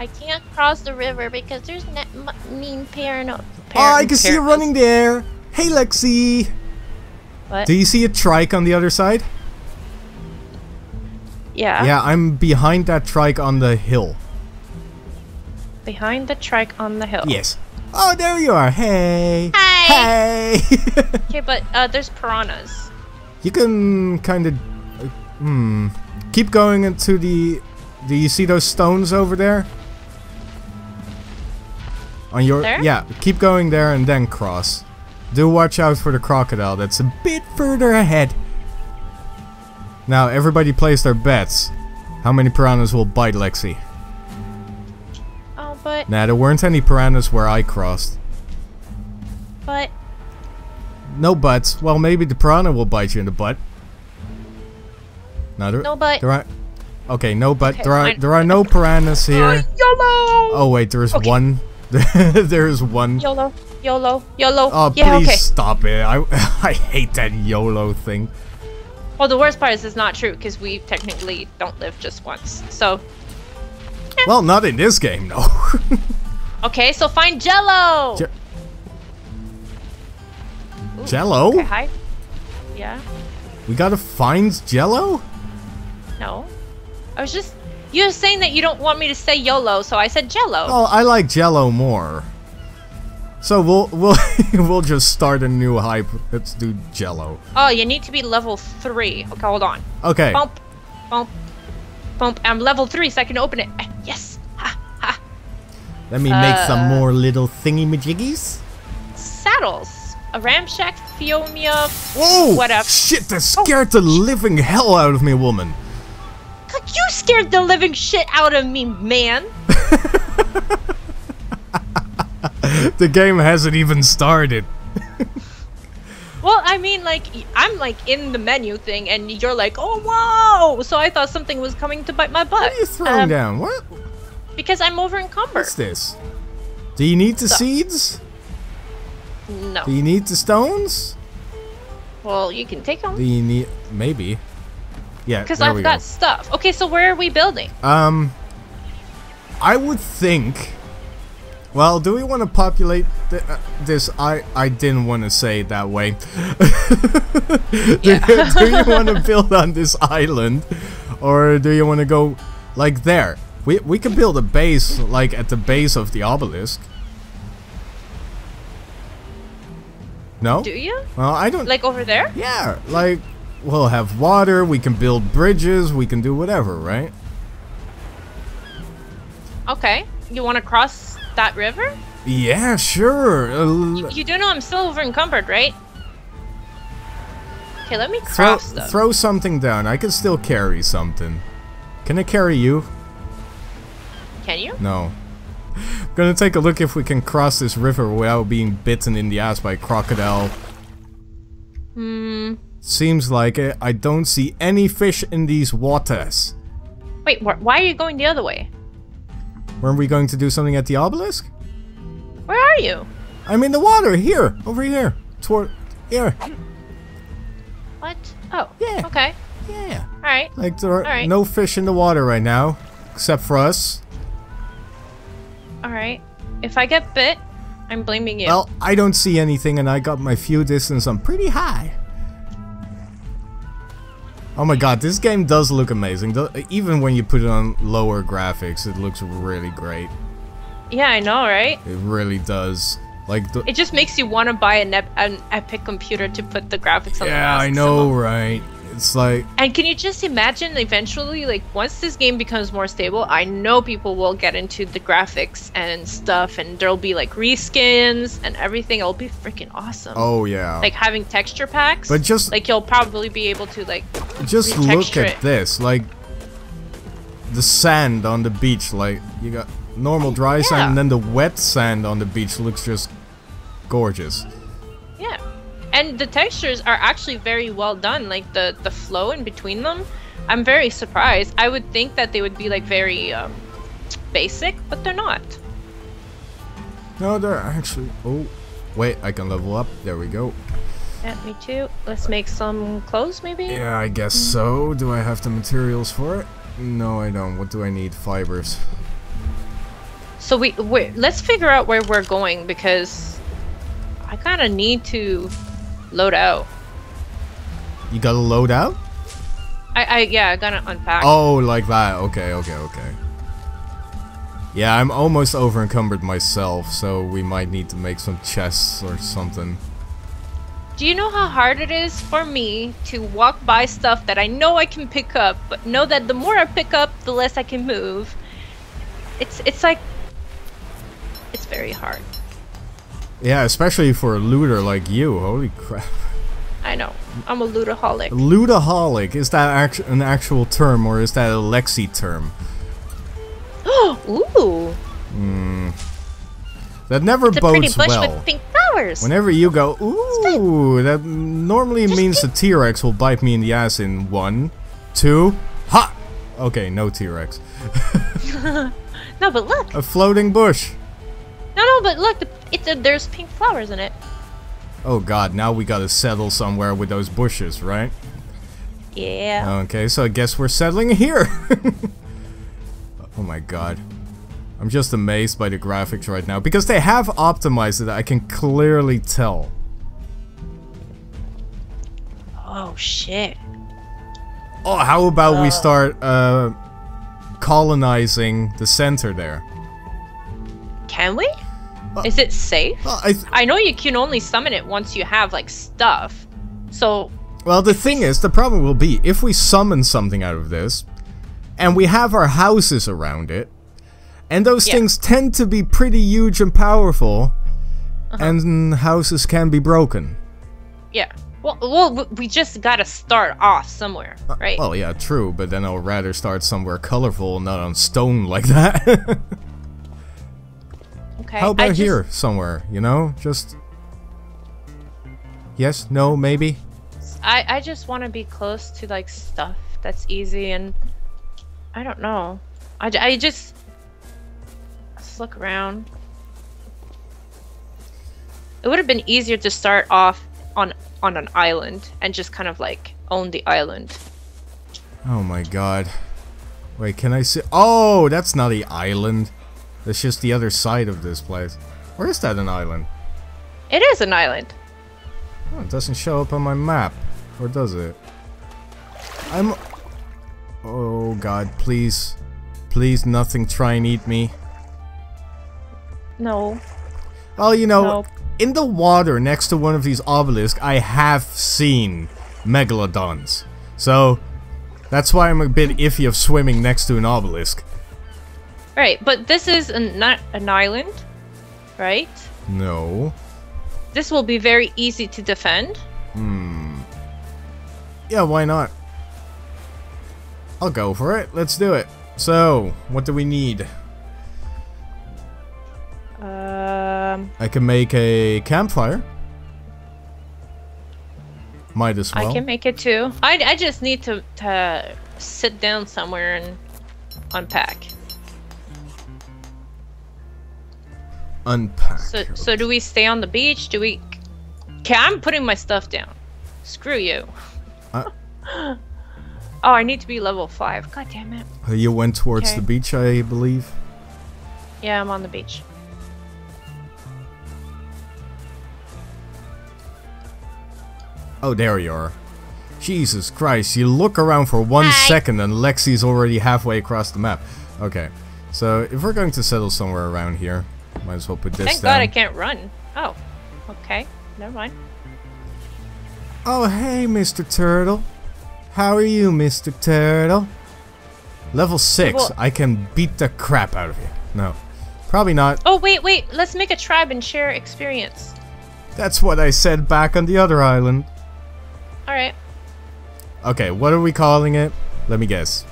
I can't cross the river because there's mean parano. Oh, I can see you running there. Hey, Lexy. What? Do you see a trike on the other side? yeah. Yeah, I'm behind that trike on the hill. Behind the trike on the hill. Yes. Oh, there you are. Hey. Hi. Hey. Okay, but uh, there's piranhas. you can kind of, hmm, keep going into the. Do you see those stones over there? On your There? yeah, keep going there and then cross. Do watch out for the crocodile. That's a bit further ahead. Now everybody place their bets. How many piranhas will bite Lexy? Oh, but Nah, there weren't any piranhas where I crossed. but No butts. Well, maybe the piranha will bite you in the butt. No, there, no, but there are. Okay, no butt. Okay, there are fine. there are no piranhas oh, here. YOLO. Oh wait, there is Okay. one. there is one. YOLO. YOLO. YOLO. Oh yeah. please Okay. stop it! I I hate that YOLO thing. Well, the worst part is it's not true because we technically don't live just once. So Well, not in this game, no. okay, so find Jello. Je- Jello? Okay, hi. Yeah. We gotta find Jello? No. I was just you were saying that you don't want me to say YOLO, so I said Jello. Oh, I like Jello more. So we'll we'll we'll just start a new hype. Let's do Jello. Oh, you need to be level three. Okay, hold on. Okay. Bump, bump, bump. I'm level three, so I can open it. Eh, Yes. Ha ha. Let me make some Uh, more little thingy majiggies. Saddles. A ramshack Phiomia. Whoa! Whatever. Shit, that scared the living hell out of me, woman. You scared the living shit out of me, man. The game hasn't even started. Well, I mean, like, I'm like in the menu thing, and you're like, oh, whoa! So I thought something was coming to bite my butt. What are you throwing Um, down? What? Because I'm over encumbered. What's this? Do you need the So- seeds? No. Do you need the stones? Well, you can take them. Do you need maybe? Yeah, Because I've got stuff. Okay, so where are we building? Um, I would think. Well, do we want to populate th uh, this? I I didn't want to say it that way. do, you, do you want to build on this island, or do you want to go like there? We we can build a base like at the base of the obelisk. No. Do you? Well, I don't. Like over there? Yeah, like we'll have water, we can build bridges, we can do whatever, right? Okay. You want to cross that river? Yeah, sure. Uh, l- You do know I'm still over encumbered, right? Okay, let me throw, cross them. throw something down. I can still carry something. Can I carry you? Can you? No. Gonna take a look if we can cross this river without being bitten in the ass by a crocodile. Hmm. Seems like it. I don't see any fish in these waters. Wait, wh- why are you going the other way? Weren't we going to do something at the obelisk? Where are you? I'm in the water, here, over here, toward, here, What? Oh. Yeah. Okay. yeah. All right. Like there are Alright. no fish in the water right now, except for us. All right. If I get bit, I'm blaming you. Well, I don't see anything, and I got my view distance I'm pretty high. Oh my god, this game does look amazing. Even when you put it on lower graphics, it looks really great. yeah, I know, right? It really does. Like, the, It just makes you want to buy an, ep- an epic computer to put the graphics on. the yeah, I know, symbol. right? It's like, And can you just imagine eventually, like once this game becomes more stable, I know people will get into the graphics and stuff, and there'll be like reskins and everything. It'll be freaking awesome. oh yeah. Like having texture packs. But just- like you'll probably be able to like. Just look at it. this, like the sand on the beach. Like you got normal dry sand, and then the wet sand on the beach looks just gorgeous. And the textures are actually very well done. Like the the flow in between them, I'm very surprised. I would think that they would be like very um, basic, but they're not. No, they're actually. Oh, wait, I can level up. There we go. Yeah, me too. Let's make some clothes, maybe. Yeah, I guess so. Do I have the materials for it? No, I don't. What do I need? Fibers. So we we let's figure out where we're going because I kind of need to load out. You gotta load out? I I yeah, I gotta unpack. Oh, like that. Okay, okay, okay. Yeah, I'm almost over encumbered myself, so we might need to make some chests or something. Do you know how hard it is for me to walk by stuff that I know I can pick up, but know that the more I pick up, the less I can move? It's it's like it's very hard. Yeah, especially for a looter like you. Holy crap. I know. I'm a lootaholic. Lootaholic, is that an actual term or is that a Lexy term? Ooh. Hmm. That never It's a bodes pretty bush well. with pink flowers. Whenever you go, ooh, that normally means the T-Rex will bite me in the ass in one, two, ha! Okay, no T-Rex. No, but look. A floating bush. No, no, but look. The, it's a, there's pink flowers in it. Oh god, now we gotta settle somewhere with those bushes, right? Yeah. Okay, so I guess we're settling here. oh my god. I'm just amazed by the graphics right now because they have optimized it, I can clearly tell. Oh shit. Oh, how about we Uh. start uh, colonizing the center there? Can we? Is it safe? Well, I I know you can only summon it once you have like stuff. So well, the thing is, the problem will be if we summon something out of this, and we have our houses around it, and those Yeah. things tend to be pretty huge and powerful, Uh-huh. and houses can be broken. yeah. Well, well, we just gotta start off somewhere, right? Well, yeah, true, but then I'll rather start somewhere colorful, not on stone like that. okay. How about just- here, somewhere, you know? Just... Yes? No? Maybe? I I just want to be close to like stuff that's easy and I don't know. I I just let's look around. It would have been easier to start off on on an island and just kind of like own the island. Oh my god. Wait, can I see? Oh, that's not the island. That's just the other side of this place. Where is that an island? It is an island. Oh, it doesn't show up on my map. Or does it? I'm... Oh god, please. Please, nothing try and eat me. No. Well, you know, in the water next to one of these obelisks, I have seen megalodons. So, that's why I'm a bit iffy of swimming next to an obelisk. Right, but this is an not an island, right? No. This will be very easy to defend. Hmm. Yeah, why not? I'll go for it. Let's do it. So, what do we need? Um, I can make a campfire. Might as well. I can make it too. I, I just need to, to sit down somewhere and unpack. Unpack. So, so do we stay on the beach? Do we? Okay, I'm putting my stuff down. Screw you. Uh. oh, I need to be level five. God damn it. Uh, You went towards Okay. the beach, I believe. Yeah, I'm on the beach. Oh, there you are. Jesus Christ, you look around for one Hi. second and Lexy's already halfway across the map. Okay, so if we're going to settle somewhere around here, might as well put this Thank down. God I can't run. Oh, okay. Never mind. Oh, hey, Mr. Turtle. How are you, Mr. Turtle? Level 6. Well- I can beat the crap out of you. No. Probably not. Oh, wait, wait. Let's make a tribe and share experience. That's what I said back on the other island. All right. Okay, what are we calling it? Let me guess.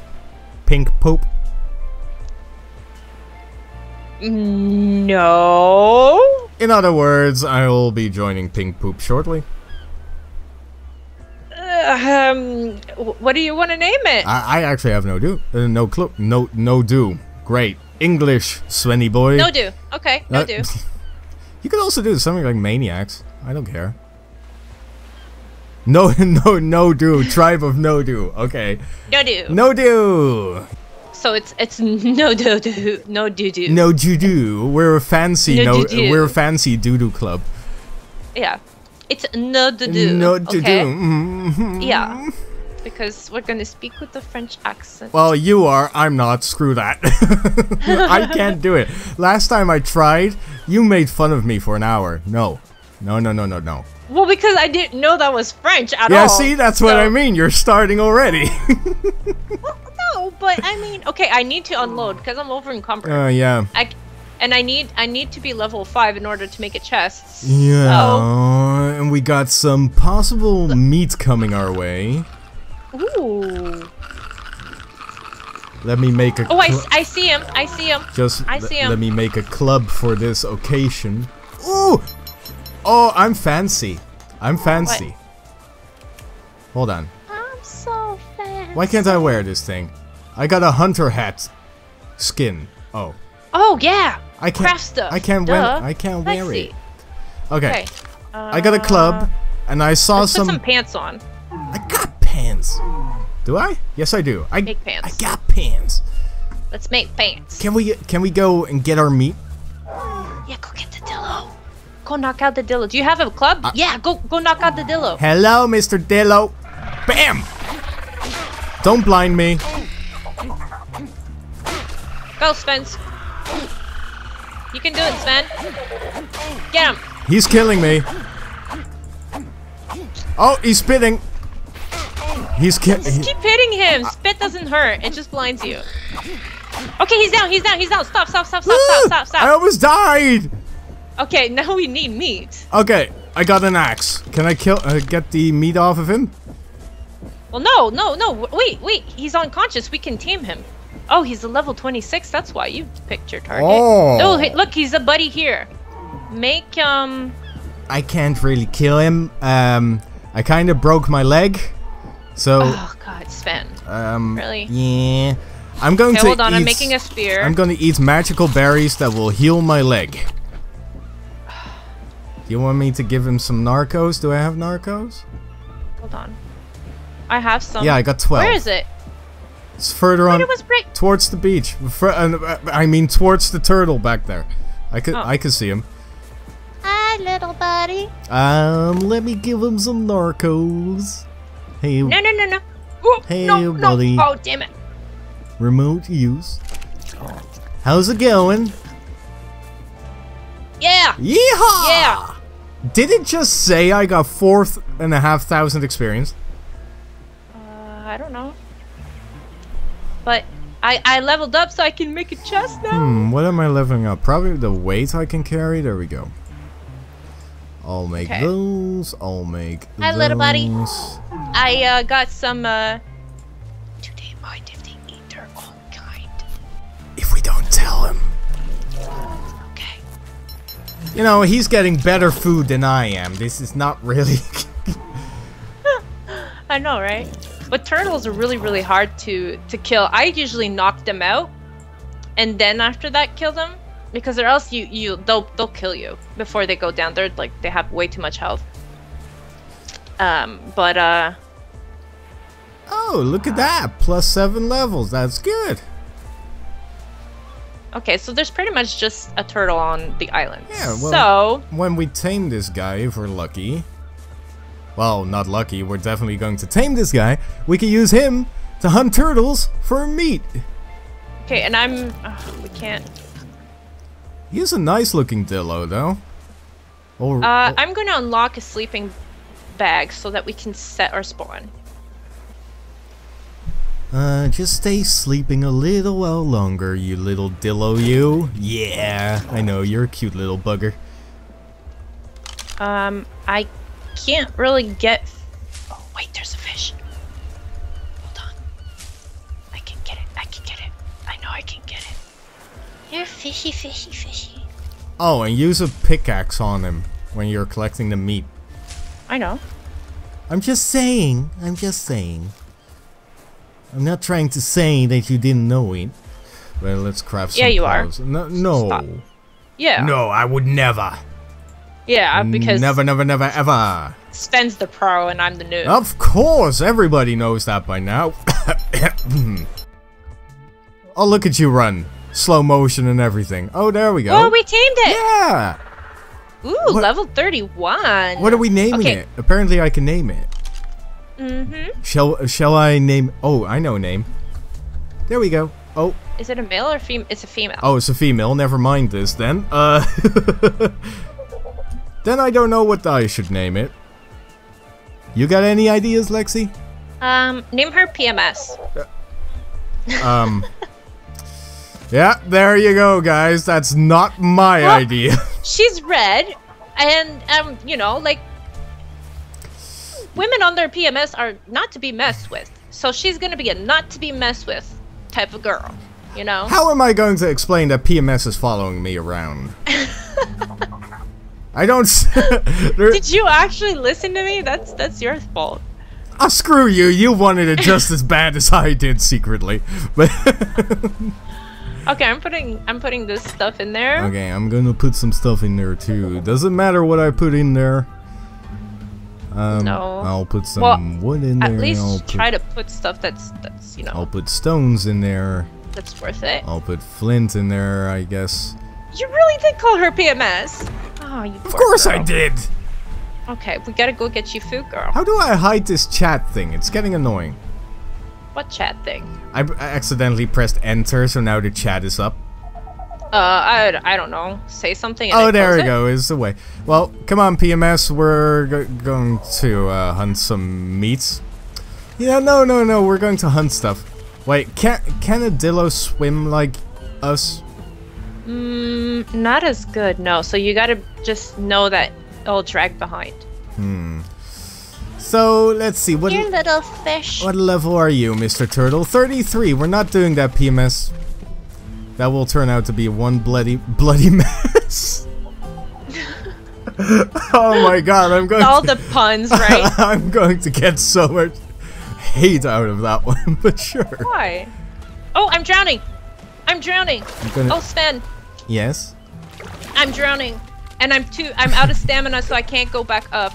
Pink Poop? No. In other words, I will be joining Pink Poop shortly. Uh, um, what do you want to name it? I, I actually have no do, uh, no clue, no no do. Great English, Svenny boy. no do. Okay, no Uh, do. you could also do something like Maniacs. I don't care. No, no, no do. Tribe of no do. Okay. No do. No do. So it's it's no do do no do do. No doo We're a fancy No no. doo-doo. We're a fancy doo doo club. Yeah, it's no do do. No doo okay? doo. Mm-hmm. Yeah, because we're gonna speak with the French accent. Well, you are. I'm not. Screw that. I can't do it. Last time I tried, you made fun of me for an hour. No. No, no, no, no, no. Well, because I didn't know that was French at Yeah, all. Yeah, see, that's what I mean. You're starting already. No, but I mean, okay, I need to unload because I'm over encumbered. uh, yeah. I, and I need I need to be level five in order to make a chest. Yeah. And we got some possible meat coming our way. Ooh. Let me make a. Oh, I, I see him. I see him. Just I see 'em. let me make a club for this occasion. Ooh! Oh, I'm fancy. I'm fancy. Hold on. I'm so fast. Why can't I wear this thing? I got a hunter hat skin. Oh. Oh yeah. I can't Craft stuff. I can't Duh. wear I can't wear it. Okay. Okay. I got a club uh, and I saw Let's put some, some pants on. I got pants. Do I? Yes I do. I Make pants. I got pants. Let's make pants. Can we can we go and get our meat? Go knock out the dillo. Do you have a club? Uh, yeah, go go knock out the dillo. Hello, Mr. Dillo. Bam! Don't blind me. Go, Spence. You can do it, Sven. Get him. He's killing me. Oh, he's spitting. He's ki- he- Keep hitting him. Spit doesn't hurt. It just blinds you. Okay, he's down. He's down. He's down. Stop. Stop. Stop. Stop. Stop. Stop. I almost died. Okay, now we need meat. Okay, I got an axe. Can I kill? Uh, get the meat off of him? Well, no, no, no. Wait, wait. He's unconscious. We can tame him. Oh, he's a level 26. That's why you picked your target. Oh. Oh, hey, look, he's a buddy here. Make um. I can't really kill him. Um, I kind of broke my leg, so Oh God, Sven. um, really? Yeah, I'm going Okay, to. hold on. I'm making a spear. I'm going to eat magical berries that will heal my leg. Do you want me to give him some narcos? Do I have narcos? Hold on. I have some. yeah, I got 12. Where is it? It's further Wait, on it was break. towards the beach. Fur- uh, I mean, towards the turtle back there. I could, Oh. I could see him. Hi, little buddy. Um, let me give him some narcos. Hey, No, no, no, no. Oh, Hey, no, buddy. No. Oh, damn it. remote use. How's it going? Yeah. Yeehaw! Yeah. Did it just say I got fourth and a half thousand experience? Uh, I don't know. But I I leveled up so I can make a chest now. Hmm, what am I leveling up? Probably the weight I can carry. There we go. I'll make Okay. those. I'll make Hi, little buddy. I uh, got some. Uh, You know, he's getting better food than I am. This is not really... I know, right? But turtles are really, really hard to to kill. I usually knock them out, and then after that, kill them because or else you you they'll they'll kill you before they go down. They're like they have way too much health. Um, but uh, oh, look at that. Plus seven levels. That's good. Okay, so there's pretty much just a turtle on the island. Yeah, well- so When we tame this guy, if we're lucky... Well, not lucky. We're definitely going to tame this guy. We can use him to hunt turtles for meat. okay, and I'm we can't. He's a nice looking dillo, though. Or, Uh, I'm gonna unlock a sleeping bag so that we can set our spawn. Uh, just stay sleeping a little while longer, you little dillo, you. Yeah, I know, you're a cute little bugger. Um, I can't really get. Oh wait, there's a fish. Hold on. I can get it. I can get it. I know I can get it. You're fishy, fishy, fishy. Oh, and use a pickaxe on him when you're collecting the meat. I know. I'm just saying, I'm just saying. I'm not trying to say that you didn't know it. Well, let's craft some Yeah, you are. No, no. Stop. Yeah. No, I would never. Yeah, because Never, never, never, ever. Sven's the pro and I'm the noob. Of course, everybody knows that by now. Oh, look at you run. Slow motion and everything. Oh, there we go. Oh, we tamed it. yeah. Ooh, What- level 31. What are we naming Okay. it? Apparently, I can name it. Mm-hmm. Shall Shall I name? Oh, I know a name. There we go. Oh, Is it a male or female? It's a female. oh, it's a female. Never mind this then. Uh, then I don't know what I should name it. You got any ideas, Lexy? Um, name her PMS. Um. yeah, there you go, guys. That's not my Well- idea. She's red, and um, you know, like women on their PMS are not to be messed with. So she's gonna be a not to be messed with type of girl. You know. How am I going to explain that PMS is following me around? I don't. s- Did you actually listen to me? That's that's your fault. Ah, screw you. You wanted it just as bad as I did secretly. But Okay, I'm putting I'm putting this stuff in there. okay, I'm gonna put some stuff in there too. Doesn't matter what I put in there. Um, No. I'll put some Well, wood in there. At least I'll put, try to put stuff that's that's you know I'll put stones in there. that's worth it. I'll put flint in there. I guess. You really did call her PMS. Oh, you. Of course I did. Okay, we gotta go get you food, girl. How do I hide this chat thing? It's getting annoying. What chat thing? I, I accidentally pressed enter, so now the chat is up. Uh, I, I don't know. Say something. And Oh, there we it? go. Is the way. Well, come on, PMS. We're go going to uh, hunt some meats. Yeah, no, no, no. We're going to hunt stuff. Wait, can can a dillo swim like us? Mm, not as good. No. So you gotta just know that it'll drag behind. Hmm. So let's see. What You little fish. what level are you, Mr. Turtle? Thirty-three. We're not doing that PMS. That will turn out to be one bloody bloody mess. oh my god! I'm going. All to- the puns, right? I'm going to get so much hate out of that one, but sure. Why? Oh, I'm drowning. I'm drowning. I'm gonna. Oh, Sven, Yes. I'm drowning, and I'm too. I'm out of stamina, so I can't go back up.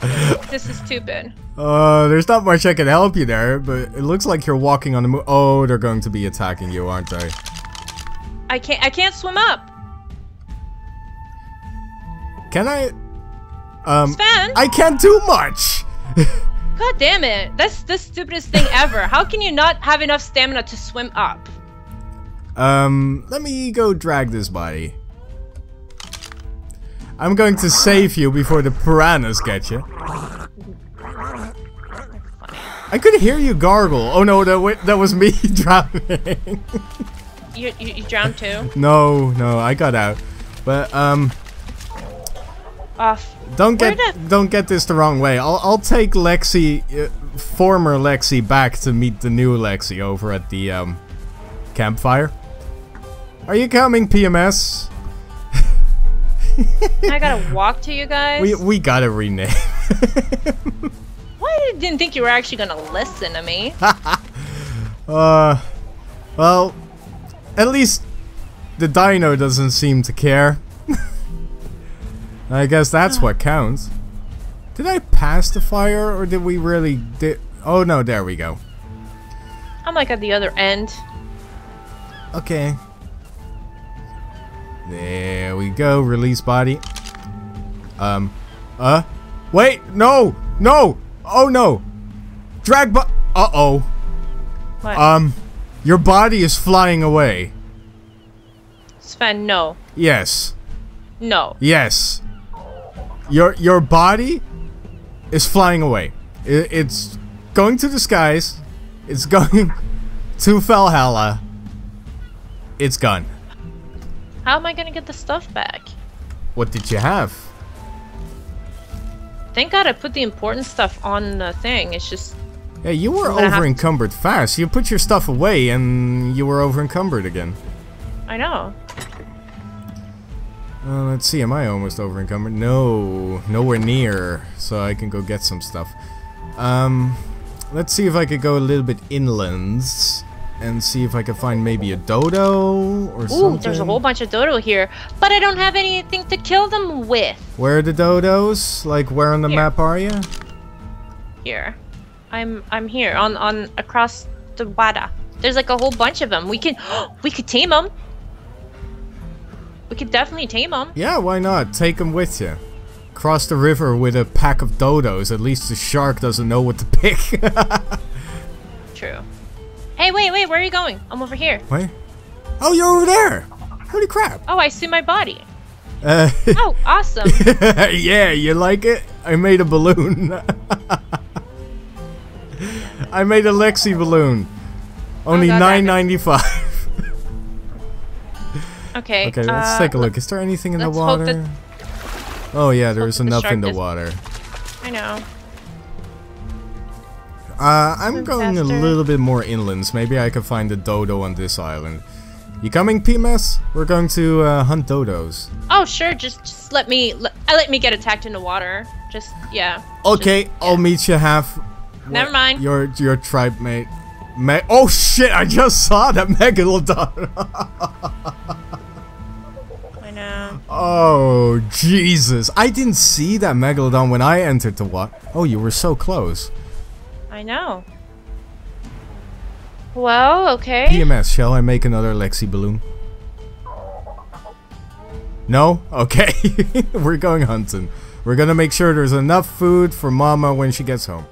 this is stupid. Uh, there's not much I can help you there, but it looks like you're walking on the moon. Oh, they're going to be attacking you, aren't they? I can't. I can't swim up. Can I? Um, Sven. I can't do much. God damn it! That's the stupidest thing ever. How can you not have enough stamina to swim up? Um, let me go drag this body. I'm going to save you before the piranhas get you. I could hear you gargle. Oh no, that that was me drowning. You you, you drowned too. no, no, I got out. But um, Off. don't Where get don't get this the wrong way. I'll I'll take Lexy, uh, former Lexy, back to meet the new Lexy over at the um campfire. Are you coming, PMS? I gotta walk to you guys. We we gotta rename. Why didn't think you were actually gonna listen to me? Uh, well, at least the dino doesn't seem to care. I guess that's what counts. Did I pass the fire, or did we really did? Oh no, there we go. I'm like at the other end. Okay. There we go. Release body. Um. Uh. Wait. No. No. Oh no. Drag. Uh oh. What? Um. Your body is flying away. Sven, no, Yes. no. Yes. Your your body is flying away. I it's going to the skies. It's going to Valhalla. It's gone. How am I gonna get the stuff back? What did you have? Thank God I put the important stuff on the thing. It's just Yeah, you were I'm gonna have over encumbered fast. You put your stuff away and you were over encumbered again. I know. Uh, let's see, am I almost over encumbered? No, nowhere near. So I can go get some stuff. Um, let's see if I could go a little bit inlands and see if I can find maybe a dodo or Ooh, something. there's a whole bunch of dodo here, but I don't have anything to kill them with. Where are the dodos? Like where on the Here. map are you? Here, I'm I'm here on on across the water. There's like a whole bunch of them. We can, we could tame them. We could definitely tame them. Yeah, why not? Take them with you. Cross the river with a pack of dodos. At least the shark doesn't know what to pick. True. Hey, wait, wait, where are you going? I'm over here. Wait. Oh, you're over there. Holy crap. Oh, I see my body. Uh, Oh, awesome. yeah, you like it? I made a balloon. I made a Lexy balloon. Only God, nine that ninety five. Okay. Okay, let's uh, take a look. Is there anything in the let's hope that- water? Oh yeah, there is enough in the water. I know. Uh, I'm going a little bit more inlands. Maybe I can find a dodo on this island. You coming, PMS? We're going to uh, hunt dodos. Oh, sure. Just, just let me, let, uh, let me get attacked in the water. Just, yeah. Okay, I'll meet you half. Never mind. Your your tribe mate. Me oh shit! I just saw that megalodon. I know. oh Jesus! I didn't see that megalodon when I entered the water. Oh, you were so close. I know. Well, okay. PMS, shall I make another Lexy balloon? No? Okay. We're going hunting. We're gonna make sure there's enough food for Mama when she gets home.